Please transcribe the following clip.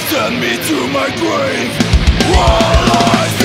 send me to my grave. While I